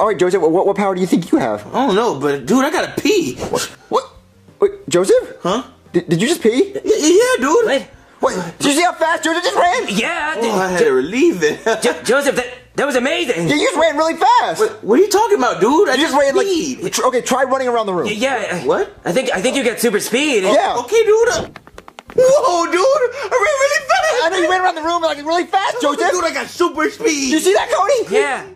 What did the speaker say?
All right, Joseph. What, what power do you think you have? I don't know, but dude, I gotta pee. What? What? Wait, Joseph? Huh? Did, did you just pee? Y- yeah, dude. What? Wait, did you see how fast Joseph just ran? Yeah, Oh, I had to relieve it. Jo- Joseph, that that was amazing. Yeah, you just ran really fast. what are you talking about, dude? I you just just ran speed. like. tr- Okay, try running around the room. Yeah. I- What? I think I think you got super speed. Yeah. Oh, okay, dude. Uh, whoa, dude! I ran really fast. I know you ran around the room like really fast, Joseph. Dude, I got super speed. Did you see that, Cody? Yeah.